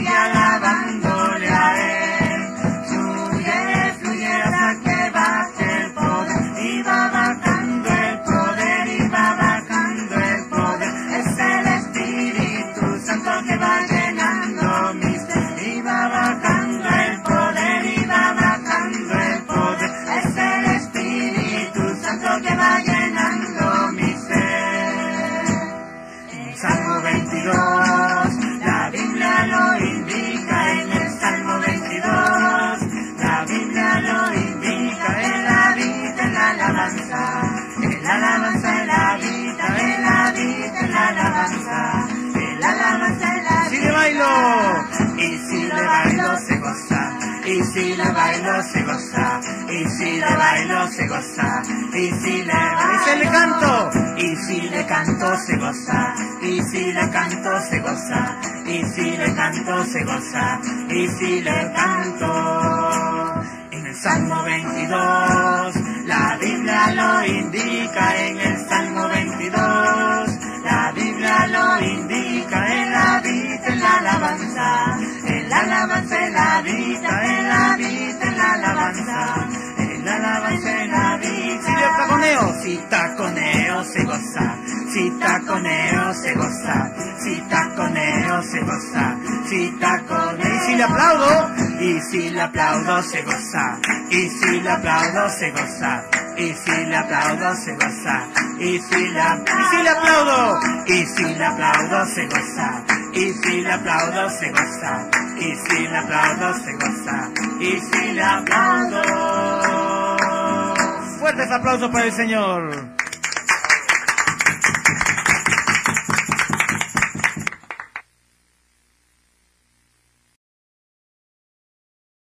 together. Bailo se goza, y si le bailo se goza, y si le bailo Y se le canto. y si le canto se goza, y si le canto se goza, y si le canto se goza, y si le canto. En el Salmo 22, la Biblia lo indica, en el Salmo Si taconeo se goza, si taconeo se goza, si taconeo se goza, si taconeo. Y si le aplaudo. Y si le aplaudo se goza, y si le aplaudo se goza, y si le aplaudo se goza, y si la Y si le aplaudo. y si le aplaudo se goza, y si le aplaudo se goza, y si le aplaudo se goza, y si le aplaudo. Aplausos para el Señor.